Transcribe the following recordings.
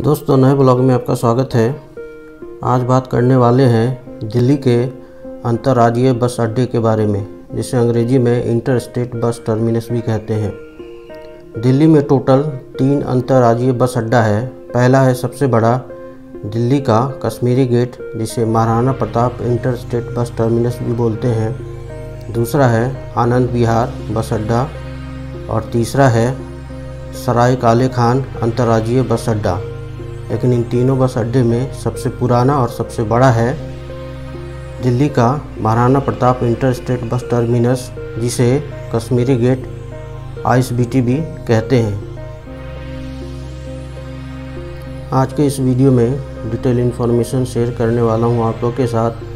दोस्तों, नए ब्लॉग में आपका स्वागत है। आज बात करने वाले हैं दिल्ली के अंतर्राज्यीय बस अड्डे के बारे में, जिसे अंग्रेज़ी में इंटर स्टेट बस टर्मिनस भी कहते हैं। दिल्ली में टोटल तीन अंतर्राज्यीय बस अड्डा है। पहला है सबसे बड़ा, दिल्ली का कश्मीरी गेट, जिसे Maharana Pratap inter state bus terminus भी बोलते हैं। दूसरा है आनंद विहार बस अड्डा और तीसरा है सराय काले खान अंतर्राज्यीय बस अड्डा। लेकिन इन तीनों बस अड्डे में सबसे पुराना और सबसे बड़ा है दिल्ली का Maharana Pratap inter state bus terminus, जिसे कश्मीरी गेट आईएसबीटी भी कहते हैं। आज के इस वीडियो में डिटेल इन्फॉर्मेशन शेयर करने वाला हूँ आप लोग के साथ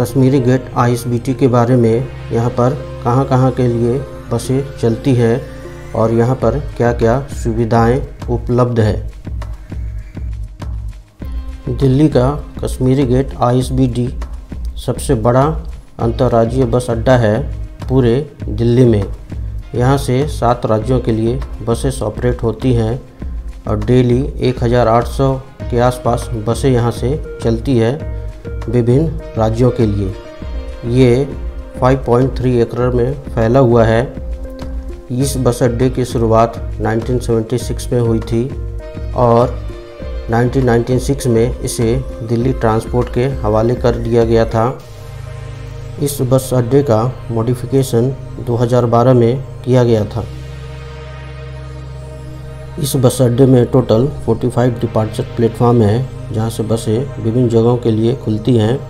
कश्मीरी गेट आईएसबीटी के बारे में, यहाँ पर कहाँ कहाँ के लिए बसें चलती है और यहाँ पर क्या क्या सुविधाएँ उपलब्ध है। दिल्ली का कश्मीरी गेट आईएसबीटी सबसे बड़ा अंतर्राज्यीय बस अड्डा है पूरे दिल्ली में। यहाँ से सात राज्यों के लिए बसेस ऑपरेट होती हैं और डेली 1800 के आसपास बसें यहाँ से चलती है विभिन्न राज्यों के लिए। ये 5.3 एकड़ में फैला हुआ है। इस बस अड्डे की शुरुआत 1976 में हुई थी और 1996 में इसे दिल्ली ट्रांसपोर्ट के हवाले कर दिया गया था। इस बस अड्डे का मॉडिफिकेशन 2012 में किया गया था। इस बस अड्डे में टोटल 45 डिपार्चर प्लेटफॉर्म है, जहाँ से बसें विभिन्न जगहों के लिए खुलती हैं,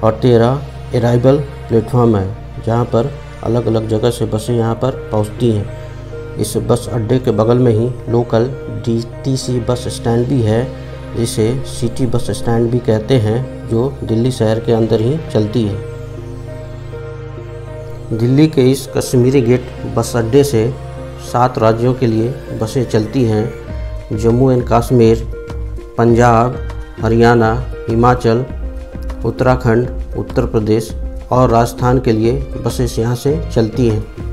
और तेरह अराइवल प्लेटफॉर्म है, जहाँ पर अलग अलग जगह से बसें यहाँ पर पहुँचती हैं। इस बस अड्डे के बगल में ही लोकल डीटीसी बस स्टैंड भी है, जिसे सिटी बस स्टैंड भी कहते हैं, जो दिल्ली शहर के अंदर ही चलती है। दिल्ली के इस कश्मीरी गेट बस अड्डे से सात राज्यों के लिए बसें चलती हैं, जम्मू एंड कश्मीर, पंजाब, हरियाणा, हिमाचल, उत्तराखंड, उत्तर प्रदेश और राजस्थान के लिए बसें यहाँ से चलती हैं।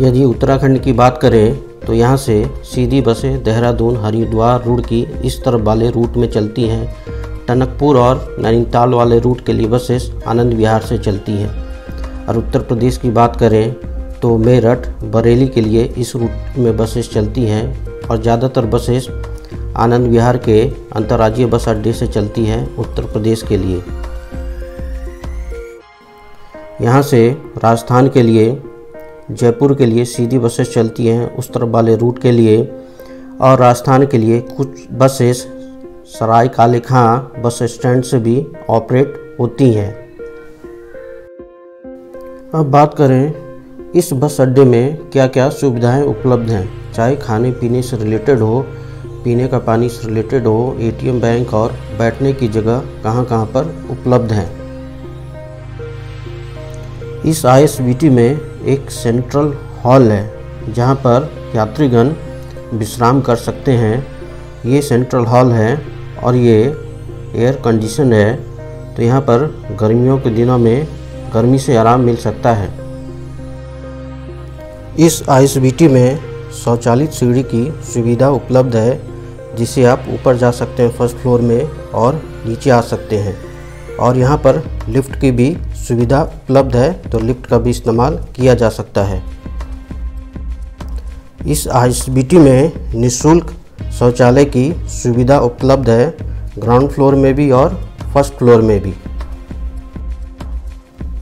यदि उत्तराखंड की बात करें तो यहाँ से सीधी बसें देहरादून, हरिद्वार रूट की इस तरफ़ वाले रूट में चलती हैं। टनकपुर और नैनीताल वाले रूट के लिए बसेस आनंद विहार से चलती हैं। और उत्तर प्रदेश की बात करें तो मेरठ, बरेली के लिए इस रूट में बसेस चलती हैं और ज़्यादातर बसेस आनंद विहार के अंतर्राज्यीय बस अड्डे से चलती हैं उत्तर प्रदेश के लिए। यहाँ से राजस्थान के लिए जयपुर के लिए सीधी बसेस चलती हैं उस तरफ़ वाले रूट के लिए और राजस्थान के लिए कुछ बसेस सराय काले खां बस स्टैंड से भी ऑपरेट होती हैं। अब बात करें, इस बस अड्डे में क्या क्या सुविधाएँ उपलब्ध हैं? चाहे खाने पीने से रिलेटेड हो, पीने का पानी से रिलेटेड हो एटीएम बैंक और बैठने की जगह कहाँ कहाँ पर उपलब्ध हैं? इस आईएसबीटी में एक सेंट्रल हॉल है, जहाँ पर यात्रीगण विश्राम कर सकते हैं। ये सेंट्रल हॉल है और ये एयर कंडीशन है तो यहाँ पर गर्मियों के दिनों में गर्मी से आराम मिल सकता है। इस आईएसबीटी में स्वचालित सीढ़ी की सुविधा उपलब्ध है, जिसे आप ऊपर जा सकते हैं फ़र्स्ट फ्लोर में और नीचे आ सकते हैं। और यहाँ पर लिफ्ट की भी सुविधा उपलब्ध है तो लिफ्ट का भी इस्तेमाल किया जा सकता है। इस आईसीबीटी में निशुल्क शौचालय की सुविधा उपलब्ध है, ग्राउंड फ्लोर में भी और फ़र्स्ट फ्लोर में भी।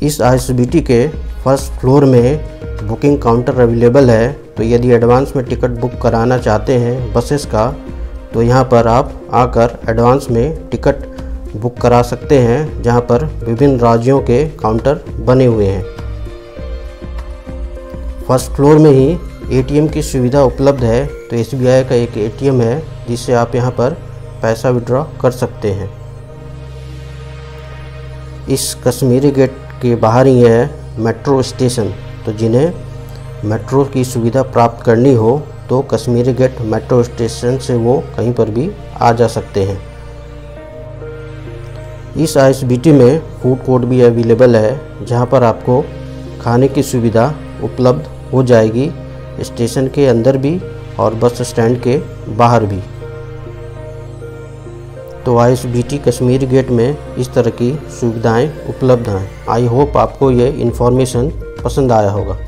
इस आईसीबीटी के फ़र्स्ट फ्लोर में बुकिंग काउंटर अवेलेबल है तो यदि एडवांस में टिकट बुक कराना चाहते हैं बसेस का तो यहाँ पर आप आकर एडवांस में टिकट बुक करा सकते हैं, जहाँ पर विभिन्न राज्यों के काउंटर बने हुए हैं। फ़र्स्ट फ्लोर में ही एटीएम की सुविधा उपलब्ध है तो एसबीआई का एक एटीएम है, जिससे आप यहाँ पर पैसा विड्रॉ कर सकते हैं। इस कश्मीरी गेट के बाहर ही है मेट्रो स्टेशन तो जिन्हें मेट्रो की सुविधा प्राप्त करनी हो तो कश्मीरी गेट मेट्रो स्टेशन से वो कहीं पर भी आ जा सकते हैं। इस आईएसबीटी में फ़ूड कोर्ट भी अवेलेबल है, जहाँ पर आपको खाने की सुविधा उपलब्ध हो जाएगी, स्टेशन के अंदर भी और बस स्टैंड के बाहर भी। तो आई एस कश्मीर गेट में इस तरह की सुविधाएँ उपलब्ध हैं। आई होप आपको ये इन्फॉर्मेशन पसंद आया होगा।